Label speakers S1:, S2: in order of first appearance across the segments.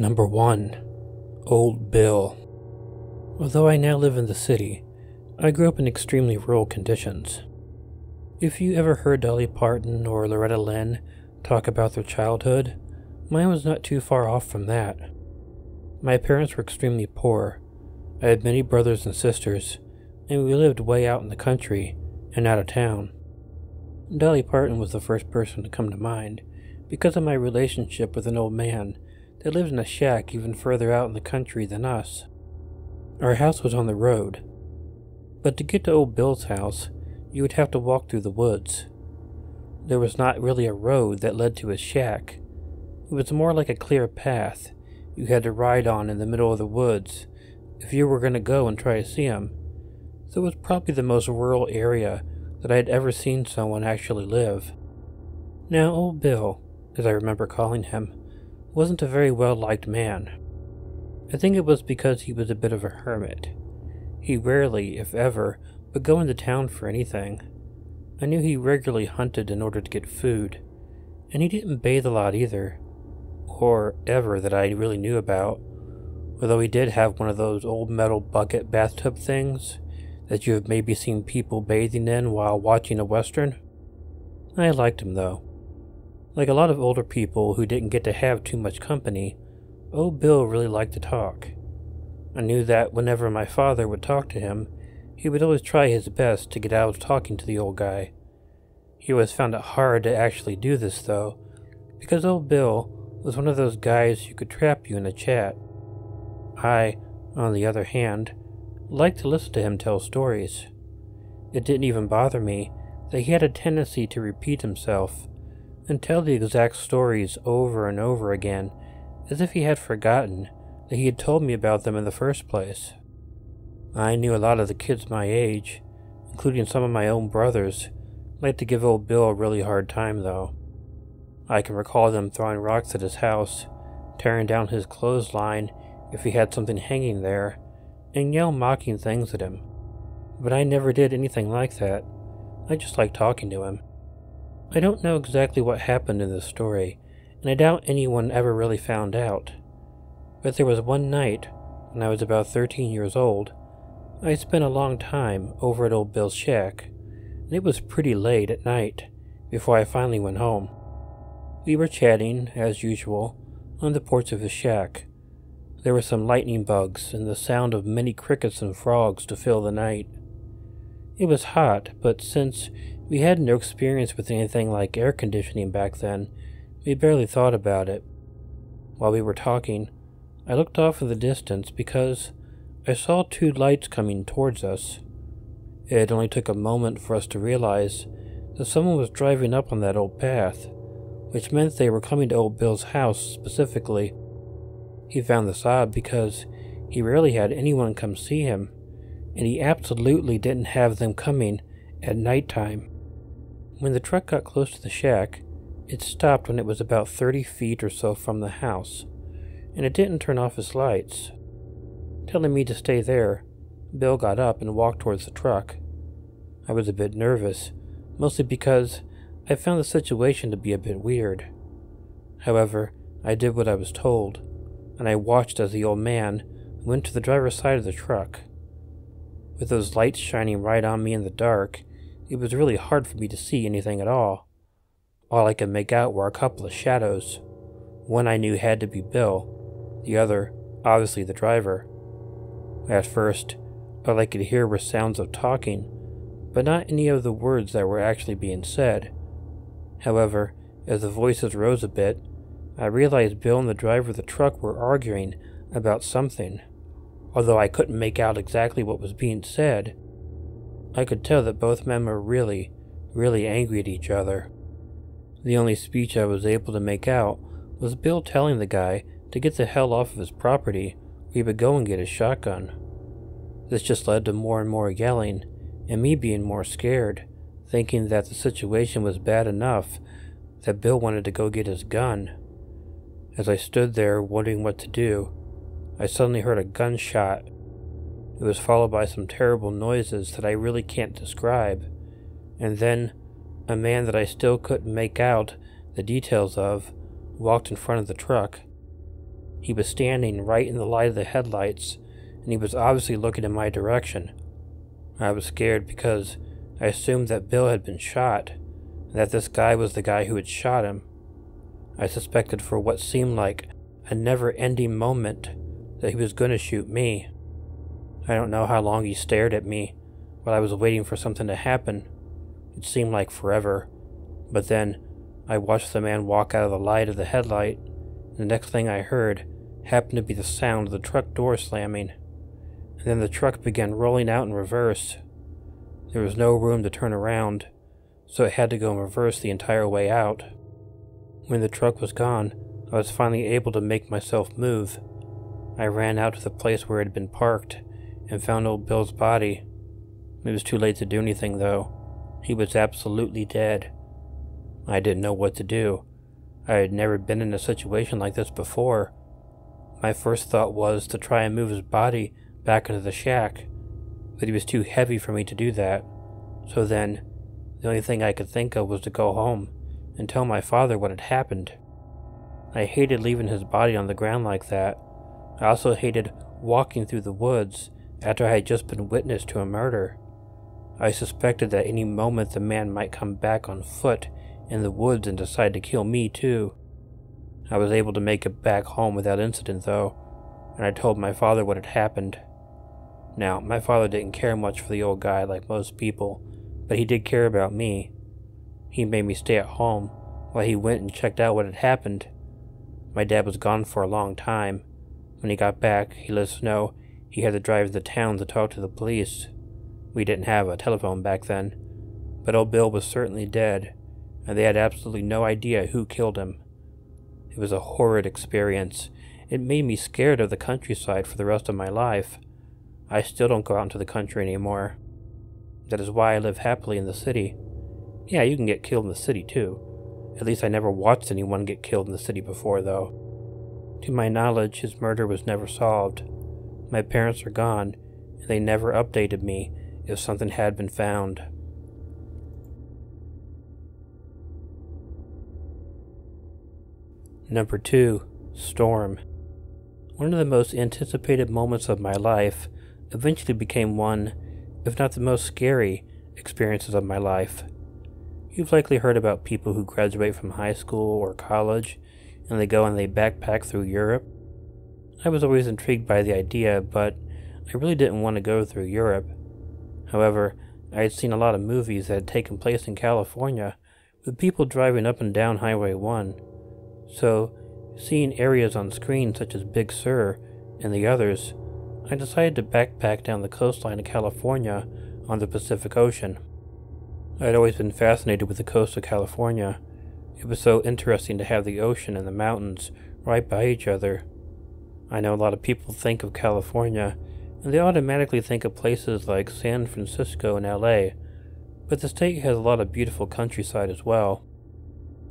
S1: Number 1 Old Bill. Although I now live in the city, I grew up in extremely rural conditions. If you ever heard Dolly Parton or Loretta Lynn talk about their childhood, mine was not too far off from that. My parents were extremely poor. I had many brothers and sisters, and we lived way out in the country and out of town. Dolly Parton was the first person to come to mind because of my relationship with an old man that lived in a shack even further out in the country than us. Our house was on the road, but to get to old Bill's house, you would have to walk through the woods. There was not really a road that led to his shack. It was more like a clear path you had to ride on in the middle of the woods if you were going to go and try to see him. So it was probably the most rural area that I had ever seen someone actually live. Now, old Bill, as I remember calling him, wasn't a very well liked man. I think it was because he was a bit of a hermit. He rarely, if ever, would go into town for anything. I knew he regularly hunted in order to get food, and he didn't bathe a lot either, or ever that I really knew about, although he did have one of those old metal bucket bathtub things that you have maybe seen people bathing in while watching a western. I liked him though. Like a lot of older people who didn't get to have too much company, old Bill really liked to talk. I knew that whenever my father would talk to him, he would always try his best to get out of talking to the old guy. He always found it hard to actually do this, though, because old Bill was one of those guys who could trap you in a chat. I, on the other hand, liked to listen to him tell stories. It didn't even bother me that he had a tendency to repeat himself and tell the exact stories over and over again, as if he had forgotten that he had told me about them in the first place. I knew a lot of the kids my age, including some of my own brothers, liked to give old Bill a really hard time, though. I can recall them throwing rocks at his house, tearing down his clothesline if he had something hanging there, and yell mocking things at him. But I never did anything like that. I just liked talking to him. I don't know exactly what happened in this story, and I doubt anyone ever really found out. But there was one night, when I was about 13 years old, I spent a long time over at old Bill's shack, and it was pretty late at night before I finally went home. We were chatting, as usual, on the porch of his shack. There were some lightning bugs and the sound of many crickets and frogs to fill the night. It was hot, but since we had no experience with anything like air conditioning back then. We barely thought about it. While we were talking, I looked off in the distance because I saw two lights coming towards us. It only took a moment for us to realize that someone was driving up on that old path, which meant they were coming to old Bill's house specifically. He found this odd because he rarely had anyone come see him, and he absolutely didn't have them coming at night time. When the truck got close to the shack, it stopped when it was about 30 feet or so from the house, and it didn't turn off its lights. Telling me to stay there, Bill got up and walked towards the truck. I was a bit nervous, mostly because I found the situation to be a bit weird. However, I did what I was told, and I watched as the old man went to the driver's side of the truck. With those lights shining right on me in the dark, it was really hard for me to see anything at all. All I could make out were a couple of shadows. One I knew had to be Bill, the other, obviously, the driver. At first, all I could hear were sounds of talking, but not any of the words that were actually being said. However, as the voices rose a bit, I realized Bill and the driver of the truck were arguing about something. Although I couldn't make out exactly what was being said, I could tell that both men were really, really angry at each other. The only speech I was able to make out was Bill telling the guy to get the hell off of his property or he would go and get his shotgun. This just led to more and more yelling, and me being more scared, thinking that the situation was bad enough that Bill wanted to go get his gun. As I stood there wondering what to do, I suddenly heard a gunshot it was followed by some terrible noises that I really can't describe, and then a man that I still couldn't make out the details of walked in front of the truck. He was standing right in the light of the headlights, and he was obviously looking in my direction. I was scared because I assumed that Bill had been shot, and that this guy was the guy who had shot him. I suspected for what seemed like a never ending moment that he was going to shoot me. I don't know how long he stared at me while I was waiting for something to happen. It seemed like forever, but then I watched the man walk out of the light of the headlight, and the next thing I heard happened to be the sound of the truck door slamming, and then the truck began rolling out in reverse. There was no room to turn around, so it had to go in reverse the entire way out. When the truck was gone, I was finally able to make myself move. I ran out to the place where it had been parked and found old Bill's body. It was too late to do anything, though. He was absolutely dead. I didn't know what to do. I had never been in a situation like this before. My first thought was to try and move his body back into the shack, but he was too heavy for me to do that. So then, the only thing I could think of was to go home and tell my father what had happened. I hated leaving his body on the ground like that. I also hated walking through the woods after I had just been witness to a murder. I suspected that any moment the man might come back on foot in the woods and decide to kill me too. I was able to make it back home without incident though, and I told my father what had happened. Now, my father didn't care much for the old guy like most people, but he did care about me. He made me stay at home while he went and checked out what had happened. My dad was gone for a long time. When he got back, he let us know he had to drive to the town to talk to the police. We didn't have a telephone back then, but old Bill was certainly dead, and they had absolutely no idea who killed him. It was a horrid experience. It made me scared of the countryside for the rest of my life. I still don't go out into the country anymore. That is why I live happily in the city. Yeah, you can get killed in the city too. At least I never watched anyone get killed in the city before, though. To my knowledge, his murder was never solved. My parents are gone, and they never updated me if something had been found. Number 2 Storm. One of the most anticipated moments of my life eventually became one, if not the most scary, experiences of my life. You've likely heard about people who graduate from high school or college and they go and they backpack through Europe. I was always intrigued by the idea, but I really didn't want to go through Europe. However, I had seen a lot of movies that had taken place in California with people driving up and down Highway 1. So, seeing areas on screen such as Big Sur and the others, I decided to backpack down the coastline of California on the Pacific Ocean. I had always been fascinated with the coast of California. It was so interesting to have the ocean and the mountains right by each other. I know a lot of people think of California and they automatically think of places like San Francisco and LA, but the state has a lot of beautiful countryside as well.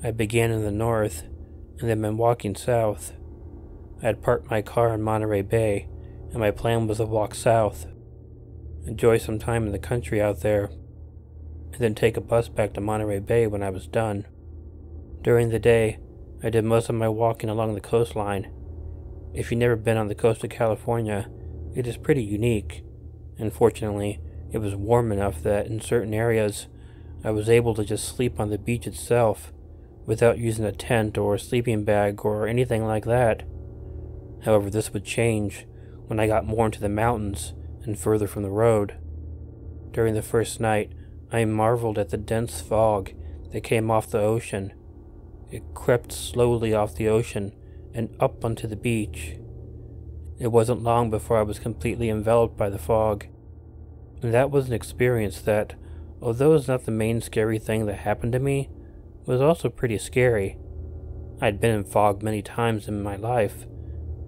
S1: I began in the north and then been walking south. I had parked my car in Monterey Bay, and my plan was to walk south, enjoy some time in the country out there, and then take a bus back to Monterey Bay when I was done. During the day, I did most of my walking along the coastline. If you've never been on the coast of California, it is pretty unique. Unfortunately, it was warm enough that in certain areas I was able to just sleep on the beach itself without using a tent or a sleeping bag or anything like that. However, this would change when I got more into the mountains and further from the road. During the first night, I marveled at the dense fog that came off the ocean. It crept slowly off the ocean and up onto the beach. It wasn't long before I was completely enveloped by the fog. And that was an experience that, although it was not the main scary thing that happened to me, was also pretty scary. I'd been in fog many times in my life,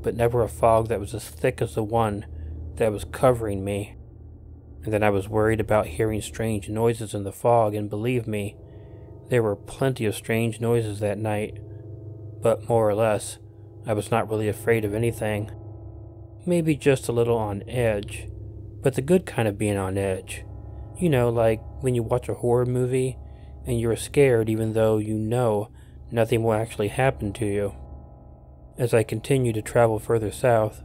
S1: but never a fog that was as thick as the one that was covering me. And then I was worried about hearing strange noises in the fog, and believe me, there were plenty of strange noises that night. But more or less, I was not really afraid of anything. Maybe just a little on edge, but the good kind of being on edge. You know, like when you watch a horror movie and you're scared even though you know nothing will actually happen to you. As I continued to travel further south,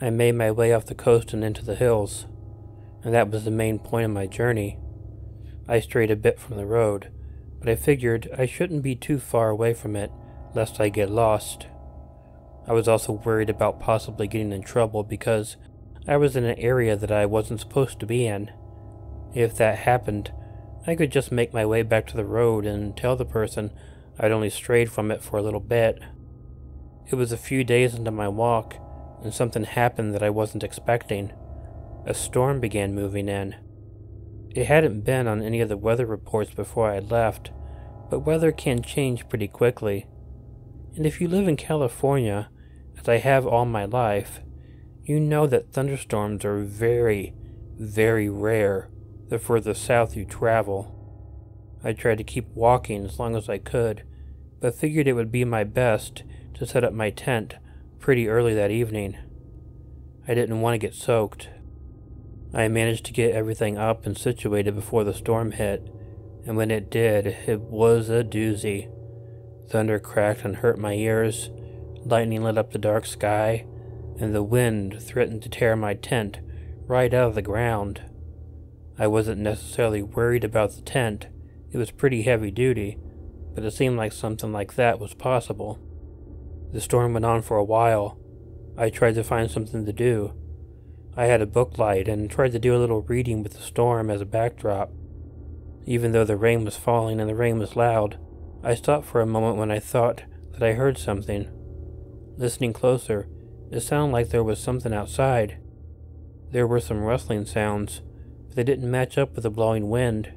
S1: I made my way off the coast and into the hills, and that was the main point of my journey. I strayed a bit from the road, but I figured I shouldn't be too far away from it lest I get lost. I was also worried about possibly getting in trouble because I was in an area that I wasn't supposed to be in. If that happened, I could just make my way back to the road and tell the person I'd only strayed from it for a little bit. It was a few days into my walk, and something happened that I wasn't expecting. A storm began moving in. It hadn't been on any of the weather reports before I left, but weather can change pretty quickly. And if you live in California, I have all my life, you know that thunderstorms are very, very rare the further south you travel. I tried to keep walking as long as I could, but figured it would be my best to set up my tent pretty early that evening. I didn't want to get soaked. I managed to get everything up and situated before the storm hit, and when it did, it was a doozy. Thunder cracked and hurt my ears, lightning lit up the dark sky, and the wind threatened to tear my tent right out of the ground. I wasn't necessarily worried about the tent, it was pretty heavy duty, but it seemed like something like that was possible. The storm went on for a while. I tried to find something to do. I had a book light and tried to do a little reading with the storm as a backdrop. Even though the rain was falling and the rain was loud, I stopped for a moment when I thought that I heard something. Listening closer, it sounded like there was something outside. There were some rustling sounds, but they didn't match up with the blowing wind.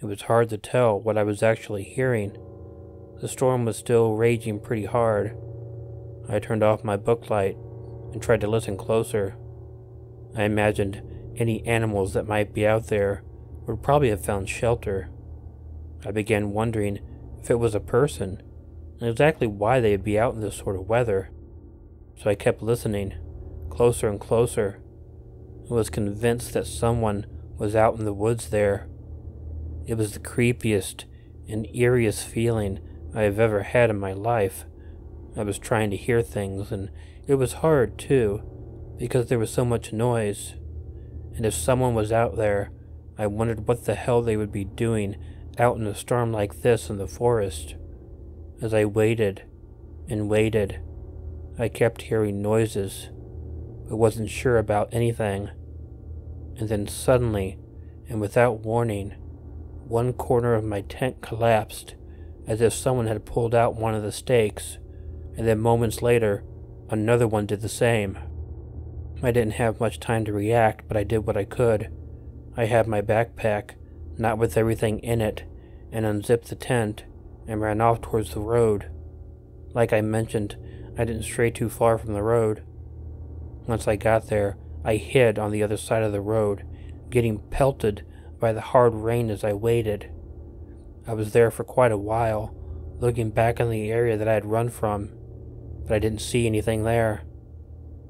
S1: It was hard to tell what I was actually hearing. The storm was still raging pretty hard. I turned off my book light and tried to listen closer. I imagined any animals that might be out there would probably have found shelter. I began wondering if it was a person and exactly why they'd be out in this sort of weather so I kept listening, closer and closer, and was convinced that someone was out in the woods there. It was the creepiest and eeriest feeling I have ever had in my life. I was trying to hear things, and it was hard, too, because there was so much noise. And if someone was out there, I wondered what the hell they would be doing out in a storm like this in the forest. As I waited and waited, I kept hearing noises, but wasn't sure about anything. And then suddenly, and without warning, one corner of my tent collapsed as if someone had pulled out one of the stakes, and then moments later, another one did the same. I didn't have much time to react, but I did what I could. I had my backpack, not with everything in it, and unzipped the tent and ran off towards the road. Like I mentioned, I didn't stray too far from the road. Once I got there, I hid on the other side of the road, getting pelted by the hard rain as I waited. I was there for quite a while, looking back on the area that I had run from, but I didn't see anything there.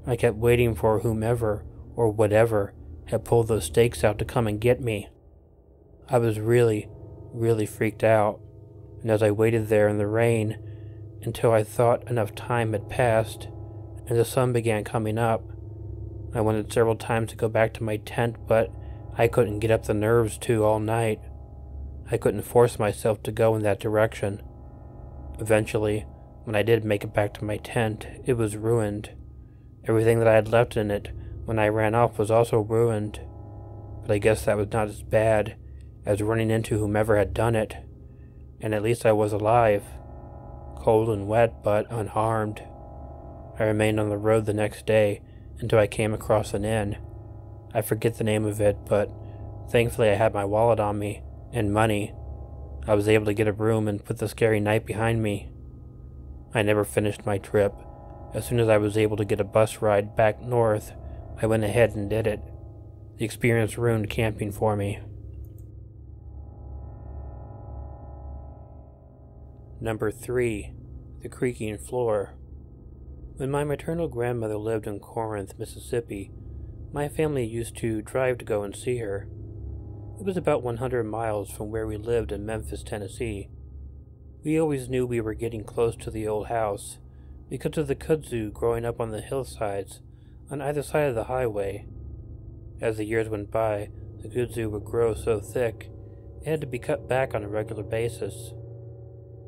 S1: I kept waiting for whomever or whatever had pulled those stakes out to come and get me. I was really, really freaked out, and as I waited there in the rain, until I thought enough time had passed and the sun began coming up. I wanted several times to go back to my tent, but I couldn't get up the nerves to all night. I couldn't force myself to go in that direction. Eventually, when I did make it back to my tent, it was ruined. Everything that I had left in it when I ran off was also ruined. But I guess that was not as bad as running into whomever had done it. And at least I was alive cold and wet but unharmed. I remained on the road the next day until I came across an inn. I forget the name of it, but thankfully I had my wallet on me and money. I was able to get a room and put the scary night behind me. I never finished my trip. As soon as I was able to get a bus ride back north, I went ahead and did it. The experience ruined camping for me. Number 3. The Creaking Floor. When my maternal grandmother lived in Corinth, Mississippi, my family used to drive to go and see her. It was about 100 miles from where we lived in Memphis, Tennessee. We always knew we were getting close to the old house, because of the kudzu growing up on the hillsides on either side of the highway. As the years went by, the kudzu would grow so thick it had to be cut back on a regular basis.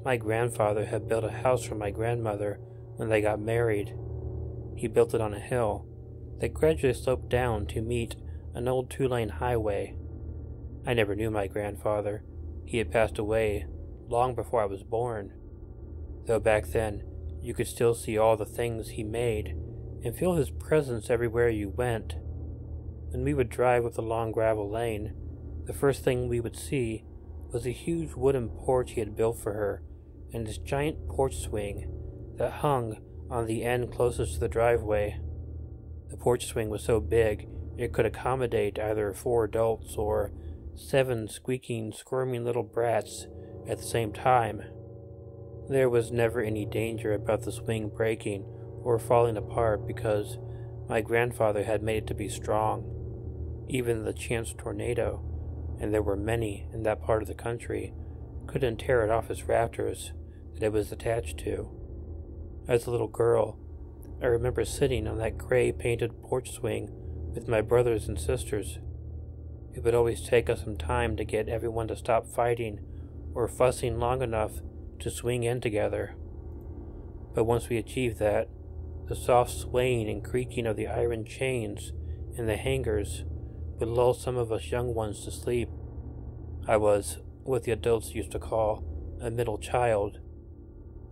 S1: My grandfather had built a house for my grandmother when they got married. He built it on a hill that gradually sloped down to meet an old two lane highway. I never knew my grandfather. He had passed away long before I was born. Though back then, you could still see all the things he made and feel his presence everywhere you went. When we would drive up the long gravel lane, the first thing we would see was a huge wooden porch he had built for her and this giant porch swing that hung on the end closest to the driveway. The porch swing was so big it could accommodate either four adults or seven squeaking, squirming little brats at the same time. There was never any danger about the swing breaking or falling apart because my grandfather had made it to be strong. Even the chance tornado, and there were many in that part of the country, couldn't tear it off its rafters that it was attached to. As a little girl, I remember sitting on that gray painted porch swing with my brothers and sisters. It would always take us some time to get everyone to stop fighting or fussing long enough to swing in together. But once we achieved that, the soft swaying and creaking of the iron chains and the hangers would lull some of us young ones to sleep. I was what the adults used to call a middle child,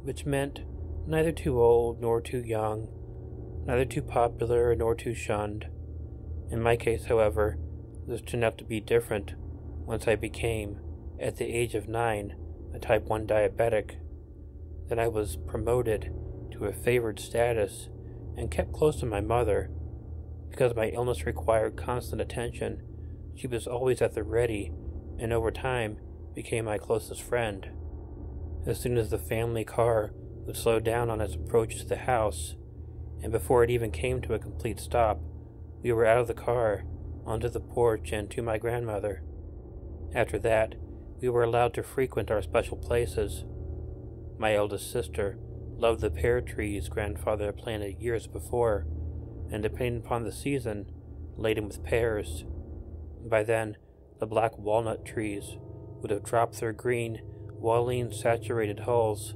S1: which meant neither too old nor too young, neither too popular nor too shunned. In my case, however, this turned out to be different once I became, at the age of nine, a type 1 diabetic. Then I was promoted to a favored status and kept close to my mother. Because my illness required constant attention, she was always at the ready and over time became my closest friend. As soon as the family car would slow down on its approach to the house, and before it even came to a complete stop, we were out of the car, onto the porch, and to my grandmother. After that, we were allowed to frequent our special places. My eldest sister loved the pear trees grandfather had planted years before, and depending upon the season, laden with pears. By then, the black walnut trees would have dropped their green, walling saturated hulls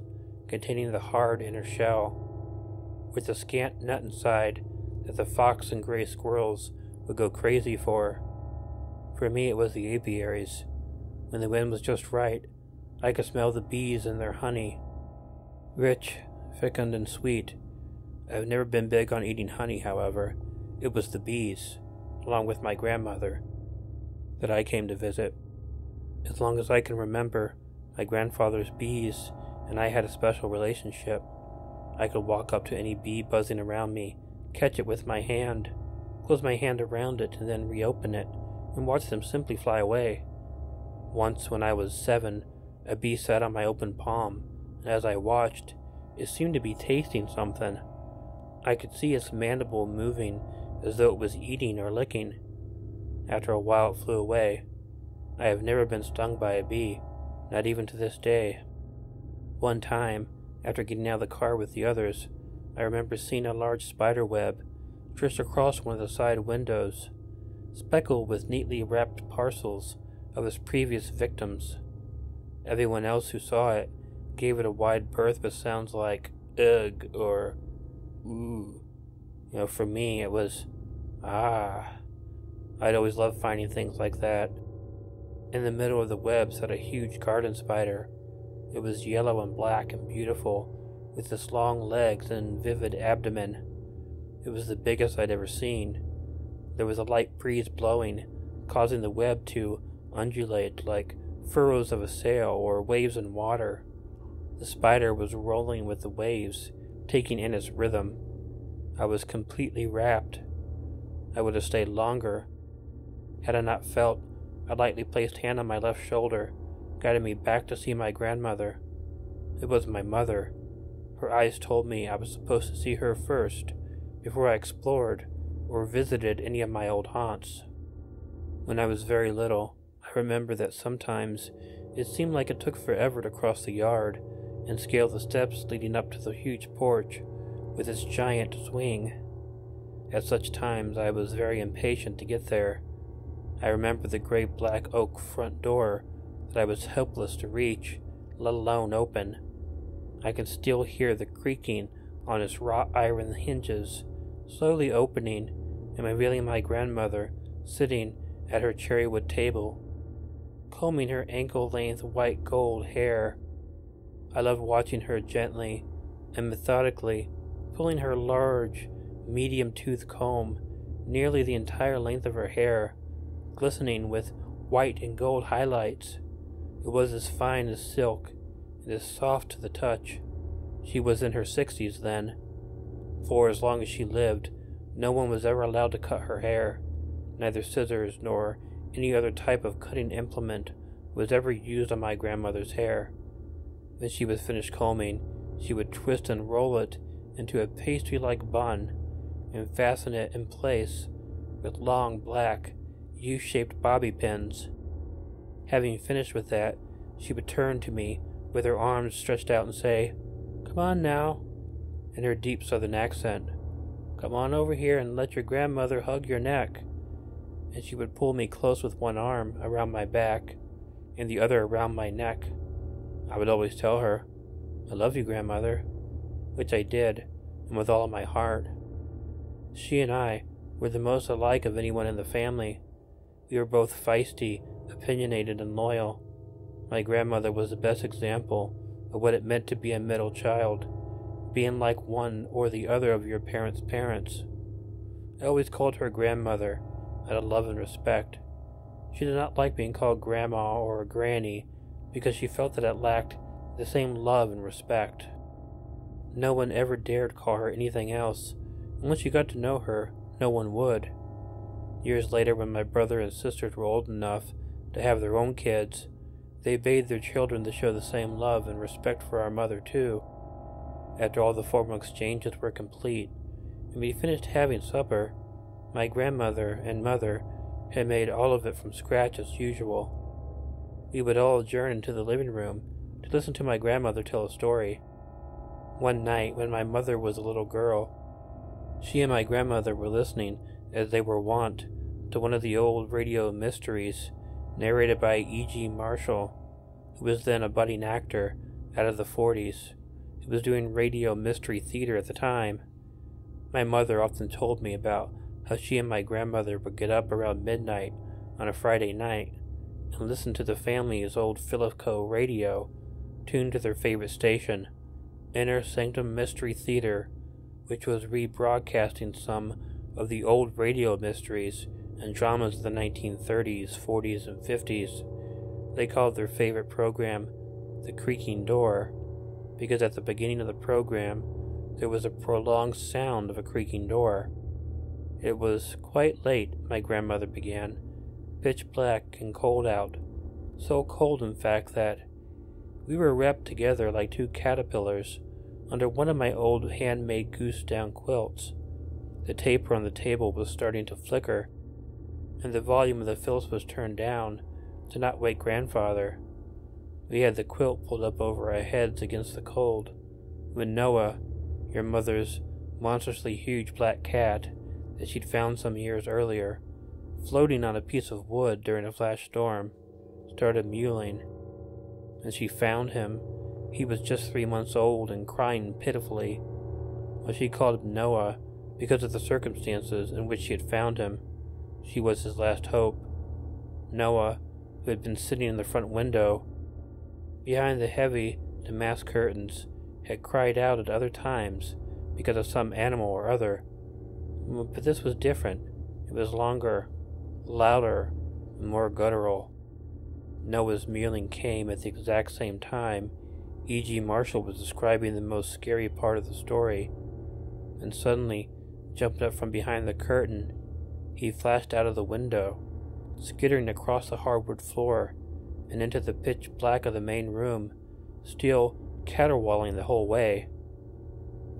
S1: containing the hard inner shell, with the scant nut inside that the fox and gray squirrels would go crazy for. For me, it was the apiaries. When the wind was just right, I could smell the bees and their honey. Rich, fecund, and sweet. I've never been big on eating honey, however. It was the bees, along with my grandmother, that I came to visit. As long as I can remember, my grandfather's bees and I had a special relationship. I could walk up to any bee buzzing around me, catch it with my hand, close my hand around it, and then reopen it, and watch them simply fly away. Once, when I was seven, a bee sat on my open palm, and as I watched, it seemed to be tasting something. I could see its mandible moving as though it was eating or licking. After a while, it flew away. I have never been stung by a bee, not even to this day. One time, after getting out of the car with the others, I remember seeing a large spider web drift across one of the side windows, speckled with neatly wrapped parcels of its previous victims. Everyone else who saw it gave it a wide berth with sounds like ugh or ooh. You know, for me, it was ah. I'd always loved finding things like that. In the middle of the web sat a huge garden spider it was yellow and black and beautiful, with its long legs and vivid abdomen. It was the biggest I'd ever seen. There was a light breeze blowing, causing the web to undulate like furrows of a sail or waves in water. The spider was rolling with the waves, taking in its rhythm. I was completely rapt. I would have stayed longer had I not felt a lightly placed hand on my left shoulder guided me back to see my grandmother. It was my mother. Her eyes told me I was supposed to see her first, before I explored or visited any of my old haunts. When I was very little, I remember that sometimes it seemed like it took forever to cross the yard and scale the steps leading up to the huge porch with its giant swing. At such times I was very impatient to get there. I remember the great black oak front door that I was helpless to reach, let alone open. I can still hear the creaking on its wrought iron hinges, slowly opening and revealing my grandmother sitting at her cherrywood table, combing her ankle length white gold hair. I loved watching her gently and methodically pulling her large, medium toothed comb nearly the entire length of her hair, glistening with white and gold highlights. It was as fine as silk and as soft to the touch. She was in her sixties then. For as long as she lived, no one was ever allowed to cut her hair. Neither scissors nor any other type of cutting implement was ever used on my grandmother's hair. When she was finished combing, she would twist and roll it into a pastry like bun and fasten it in place with long black U shaped bobby pins. Having finished with that, she would turn to me with her arms stretched out and say, Come on now, in her deep southern accent. Come on over here and let your grandmother hug your neck. And she would pull me close with one arm around my back and the other around my neck. I would always tell her, I love you, grandmother, which I did, and with all my heart. She and I were the most alike of anyone in the family. Were both feisty, opinionated, and loyal. My grandmother was the best example of what it meant to be a middle child, being like one or the other of your parents' parents. I always called her grandmother out of love and respect. She did not like being called grandma or granny because she felt that it lacked the same love and respect. No one ever dared call her anything else. Once you got to know her, no one would. Years later, when my brother and sisters were old enough to have their own kids, they bade their children to show the same love and respect for our mother, too. After all the formal exchanges were complete, and we finished having supper, my grandmother and mother had made all of it from scratch as usual. We would all adjourn into the living room to listen to my grandmother tell a story. One night, when my mother was a little girl, she and my grandmother were listening, as they were wont, to one of the old radio mysteries narrated by E.G. Marshall, who was then a budding actor out of the 40s. who was doing radio mystery theater at the time. My mother often told me about how she and my grandmother would get up around midnight on a Friday night and listen to the family's old Phillips-Co radio tuned to their favorite station. Inner Sanctum Mystery Theater, which was rebroadcasting some of the old radio mysteries and dramas of the 1930s, 40s, and 50s. They called their favorite program The Creaking Door because at the beginning of the program there was a prolonged sound of a creaking door. It was quite late, my grandmother began, pitch black and cold out, so cold in fact that we were wrapped together like two caterpillars under one of my old handmade goose down quilts. The taper on the table was starting to flicker, and the volume of the Phillips was turned down to not wake grandfather. We had the quilt pulled up over our heads against the cold, when Noah, your mother's monstrously huge black cat that she'd found some years earlier, floating on a piece of wood during a flash storm, started mewling. And she found him, he was just three months old and crying pitifully. Well, she called him Noah because of the circumstances in which she had found him. She was his last hope. Noah, who had been sitting in the front window, behind the heavy damask curtains, had cried out at other times because of some animal or other. But this was different. It was longer, louder, and more guttural. Noah's mewling came at the exact same time E.G. Marshall was describing the most scary part of the story, and suddenly, jumping up from behind the curtain, he flashed out of the window, skittering across the hardwood floor and into the pitch black of the main room, still caterwauling the whole way.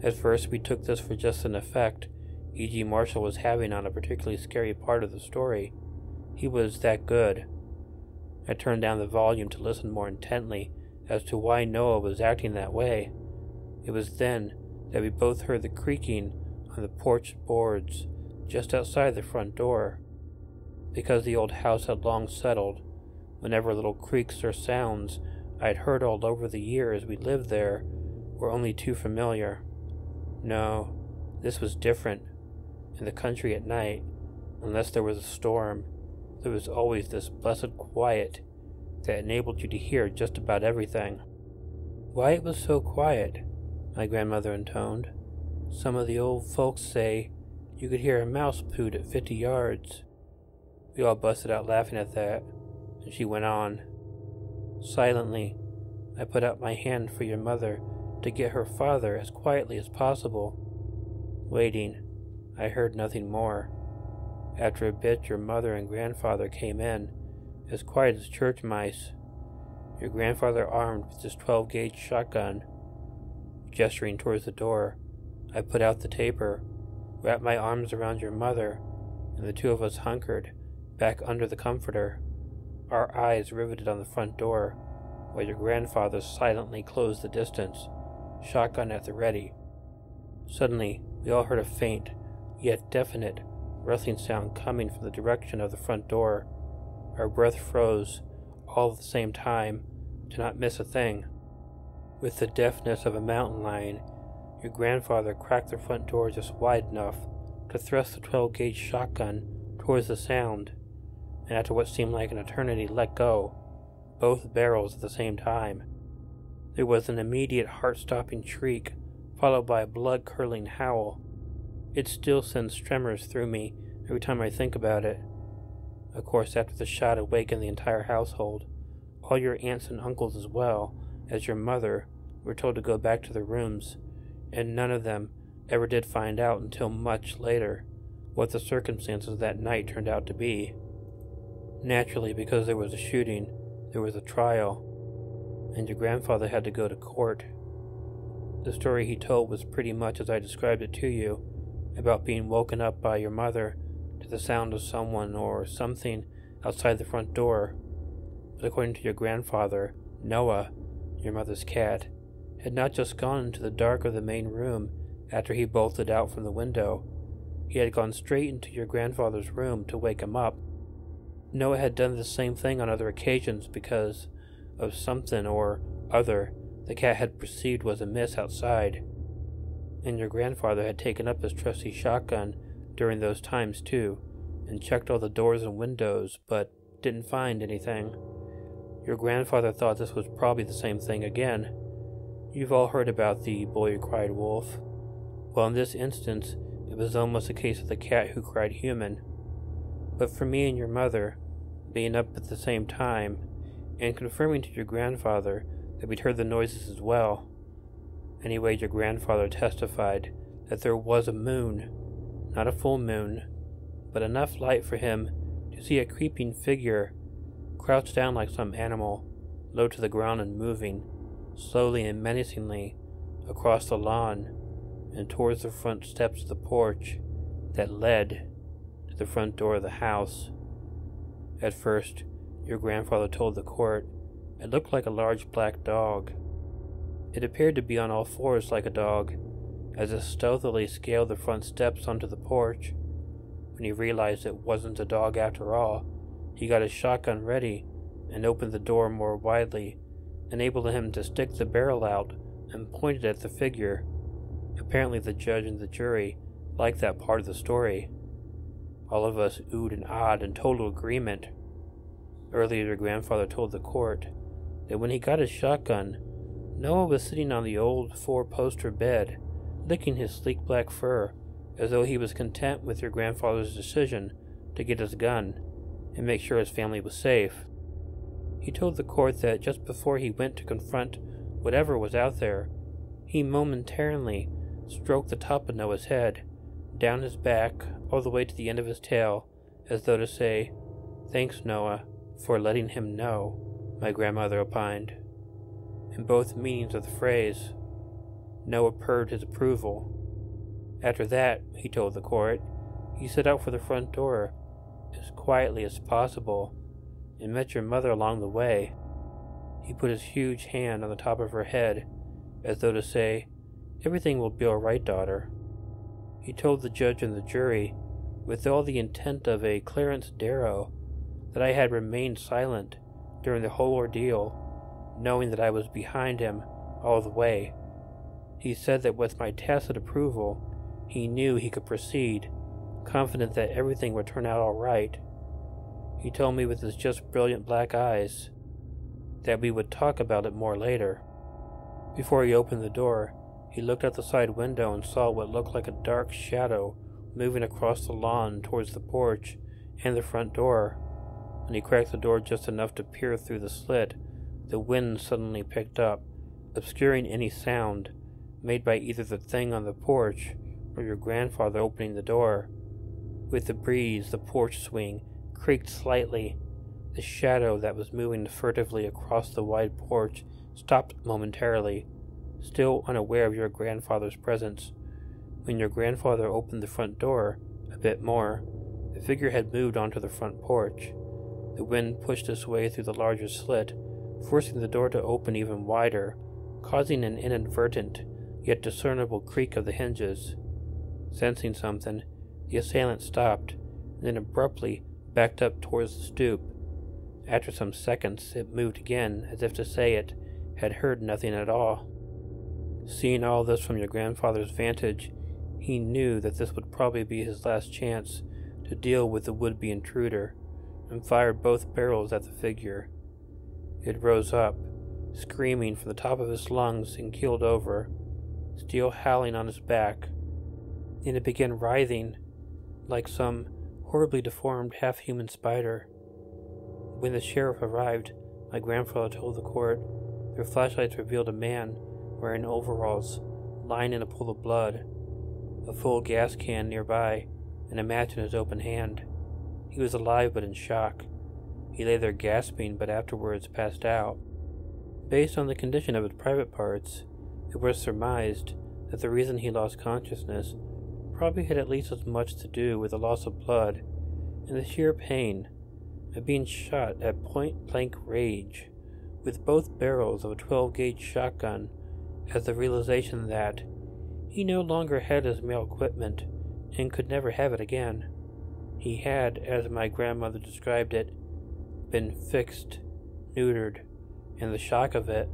S1: At first, we took this for just an effect E.G. Marshall was having on a particularly scary part of the story. He was that good. I turned down the volume to listen more intently as to why Noah was acting that way. It was then that we both heard the creaking on the porch boards just outside the front door. Because the old house had long settled, whenever little creaks or sounds I had heard all over the years we lived there were only too familiar. No, this was different. In the country at night, unless there was a storm, there was always this blessed quiet that enabled you to hear just about everything. Why it was so quiet, my grandmother intoned. Some of the old folks say you could hear a mouse pooed at fifty yards. We all busted out laughing at that, and she went on. Silently, I put out my hand for your mother to get her father as quietly as possible. Waiting, I heard nothing more. After a bit, your mother and grandfather came in, as quiet as church mice. Your grandfather armed with his 12 gauge shotgun. Gesturing towards the door, I put out the taper, wrapped my arms around your mother, and the two of us hunkered back under the comforter, our eyes riveted on the front door, while your grandfather silently closed the distance, shotgun at the ready. Suddenly, we all heard a faint, yet definite, rustling sound coming from the direction of the front door. Our breath froze, all at the same time, to not miss a thing. With the deftness of a mountain lion, your grandfather cracked the front door just wide enough to thrust the 12 gauge shotgun towards the sound, and after what seemed like an eternity, let go, both barrels at the same time. There was an immediate heart stopping shriek, followed by a blood curdling howl. It still sends tremors through me every time I think about it. Of course, after the shot awakened the entire household, all your aunts and uncles as well as your mother were told to go back to their rooms, and none of them ever did find out until much later what the circumstances of that night turned out to be. Naturally, because there was a shooting, there was a trial, and your grandfather had to go to court. The story he told was pretty much as I described it to you about being woken up by your mother to the sound of someone or something outside the front door. But according to your grandfather, Noah, your mother's cat, had not just gone into the dark of the main room after he bolted out from the window. He had gone straight into your grandfather's room to wake him up. Noah had done the same thing on other occasions because of something or other the cat had perceived was amiss outside. And your grandfather had taken up his trusty shotgun during those times too, and checked all the doors and windows, but didn't find anything. Your grandfather thought this was probably the same thing again. You've all heard about the boy who cried wolf. Well, in this instance, it was almost a case of the cat who cried human. But for me and your mother, being up at the same time, and confirming to your grandfather that we'd heard the noises as well. Anyway, your grandfather testified that there was a moon, not a full moon, but enough light for him to see a creeping figure crouched down like some animal, low to the ground and moving, slowly and menacingly, across the lawn and towards the front steps of the porch that led to the front door of the house. At first, your grandfather told the court it looked like a large black dog. It appeared to be on all fours like a dog, as it stealthily scaled the front steps onto the porch. When he realized it wasn't a dog after all, he got his shotgun ready and opened the door more widely, enabling him to stick the barrel out and point it at the figure. Apparently, the judge and the jury liked that part of the story. All of us oohed and awed in total agreement. Earlier, your grandfather told the court that when he got his shotgun, Noah was sitting on the old four poster bed, licking his sleek black fur, as though he was content with your grandfather's decision to get his gun and make sure his family was safe. He told the court that just before he went to confront whatever was out there, he momentarily stroked the top of Noah's head, down his back, all the way to the end of his tail, as though to say, Thanks, Noah, for letting him know, my grandmother opined. In both meanings of the phrase, Noah purred his approval. After that, he told the court, he set out for the front door as quietly as possible and met your mother along the way. He put his huge hand on the top of her head as though to say, Everything will be all right, daughter. He told the judge and the jury, with all the intent of a Clarence Darrow, that I had remained silent during the whole ordeal, knowing that I was behind him all the way. He said that with my tacit approval, he knew he could proceed, confident that everything would turn out all right. He told me with his just brilliant black eyes that we would talk about it more later. Before he opened the door, he looked out the side window and saw what looked like a dark shadow moving across the lawn towards the porch and the front door. When he cracked the door just enough to peer through the slit, the wind suddenly picked up, obscuring any sound made by either the thing on the porch or your grandfather opening the door. With the breeze, the porch swing creaked slightly. The shadow that was moving furtively across the wide porch stopped momentarily, still unaware of your grandfather's presence. When your grandfather opened the front door a bit more, the figure had moved onto the front porch. The wind pushed its way through the larger slit, forcing the door to open even wider, causing an inadvertent yet discernible creak of the hinges. Sensing something, the assailant stopped, and then abruptly backed up towards the stoop. After some seconds, it moved again, as if to say it had heard nothing at all. Seeing all this from your grandfather's vantage, he knew that this would probably be his last chance to deal with the would be intruder, and fired both barrels at the figure. It rose up, screaming from the top of its lungs, and keeled over, still howling on its back and it began writhing like some horribly deformed half human spider. When the sheriff arrived, my grandfather told the court their flashlights revealed a man wearing overalls lying in a pool of blood, a full gas can nearby, and a match in his open hand. He was alive but in shock. He lay there gasping but afterwards passed out. Based on the condition of his private parts, it was surmised that the reason he lost consciousness probably had at least as much to do with the loss of blood and the sheer pain of being shot at point blank range with both barrels of a 12 gauge shotgun as the realization that he no longer had his male equipment and could never have it again. He had, as my grandmother described it, been fixed, neutered, and the shock of it,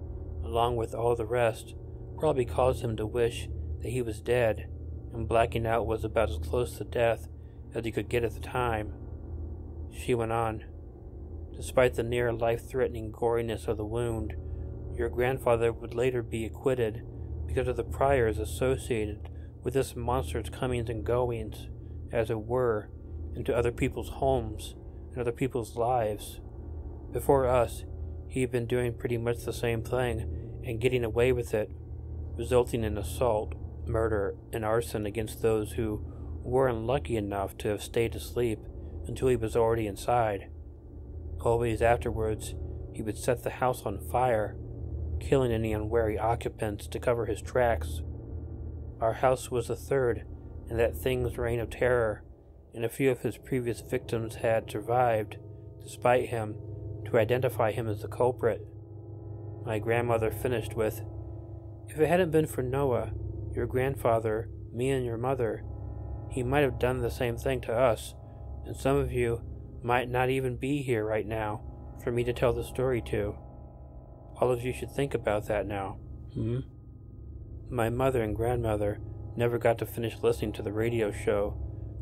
S1: along with all the rest, probably caused him to wish that he was dead and blacking out was about as close to death as he could get at the time. She went on. Despite the near life threatening goriness of the wound, your grandfather would later be acquitted because of the priors associated with this monster's comings and goings, as it were, into other people's homes and other people's lives. Before us, he had been doing pretty much the same thing and getting away with it, resulting in assault, murder, and arson against those who were unlucky enough to have stayed asleep until he was already inside. Always afterwards, he would set the house on fire, killing any unwary occupants to cover his tracks. Our house was the third in that thing's reign of terror, and a few of his previous victims had survived, despite him, to identify him as the culprit. My grandmother finished with, If it hadn't been for Noah, your grandfather, me, and your mother, he might have done the same thing to us, and some of you might not even be here right now for me to tell the story to. All of you should think about that now. Hmm? My mother and grandmother never got to finish listening to the radio show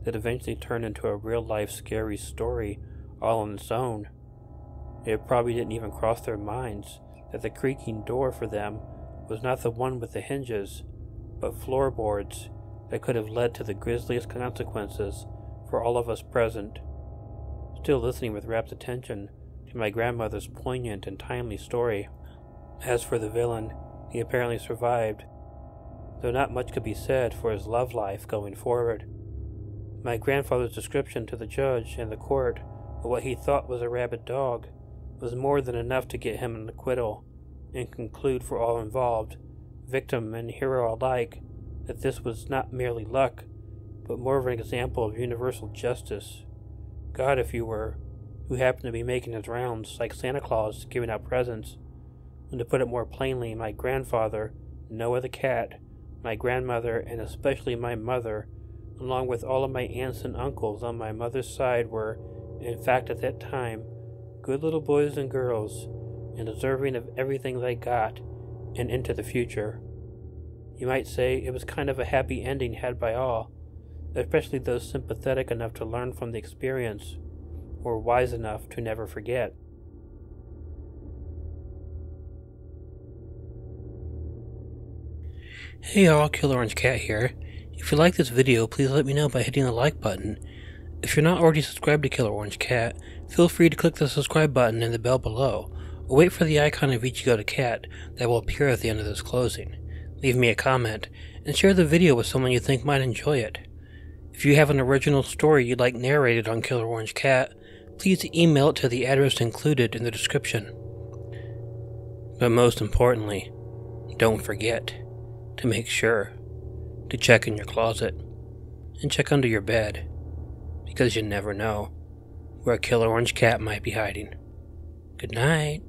S1: that eventually turned into a real life scary story all on its own. It probably didn't even cross their minds that the creaking door for them was not the one with the hinges, but floorboards that could have led to the grisliest consequences for all of us present. Still listening with rapt attention to my grandmother's poignant and timely story. As for the villain, he apparently survived, though not much could be said for his love life going forward. My grandfather's description to the judge and the court of what he thought was a rabid dog was more than enough to get him an acquittal and conclude for all involved victim and hero alike, that this was not merely luck, but more of an example of universal justice. God, if you were, who happened to be making his rounds like Santa Claus giving out presents. And to put it more plainly, my grandfather, Noah the cat, my grandmother, and especially my mother, along with all of my aunts and uncles on my mother's side, were, in fact, at that time, good little boys and girls, and deserving of everything they got and into the future. You might say it was kind of a happy ending had by all, especially those sympathetic enough to learn from the experience or wise enough to never forget. Hey all, Killer Orange Cat here. If you like this video, please let me know by hitting the like button. If you're not already subscribed to Killer Orange Cat, feel free to click the subscribe button and the bell below, wait for the icon of Ichigo the Cat that will appear at the end of this closing. Leave me a comment, and share the video with someone you think might enjoy it. If you have an original story you'd like narrated on Killer Orange Cat, please email it to the address included in the description. But most importantly, don't forget to make sure to check in your closet and check under your bed because you never know where a killer orange cat might be hiding. Good night.